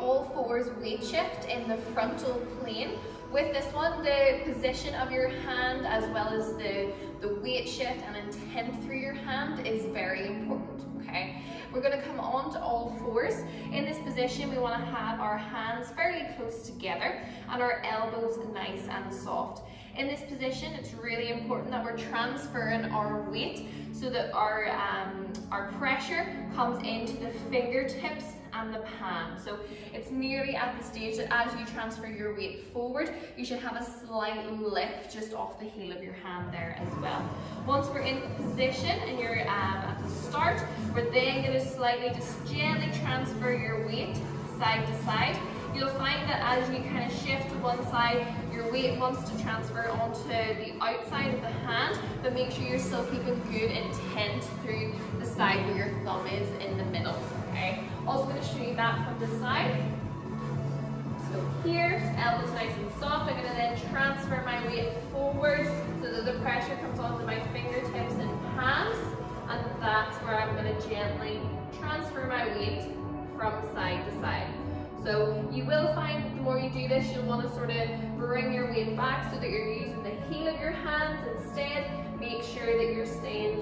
all fours weight shift in the frontal plane. With this one, the position of your hand as well as the, the weight shift and intent through your hand is very important, okay? We're gonna come on to all fours. In this position, we wanna have our hands fairly close together and our elbows nice and soft. In this position, it's really important that we're transferring our weight so that our, um, our pressure comes into the fingertips and the palm. So it's nearly at the stage that as you transfer your weight forward, you should have a slight lift just off the heel of your hand there as well. Once we're in position and you're um, at the start, we're then going to slightly just gently transfer your weight side to side. You'll find that as you kind of shift to one side, your weight wants to transfer onto the outside of the hand, but make sure you're still keeping good intent through the side where your thumb is that from the side. So here, elbows nice and soft. I'm gonna then transfer my weight forwards so that the pressure comes onto my fingertips and palms, and that's where I'm gonna gently transfer my weight from side to side. So you will find the more you do this, you'll want to sort of bring your weight back so that you're using the heel of your hands instead. Make sure that you're staying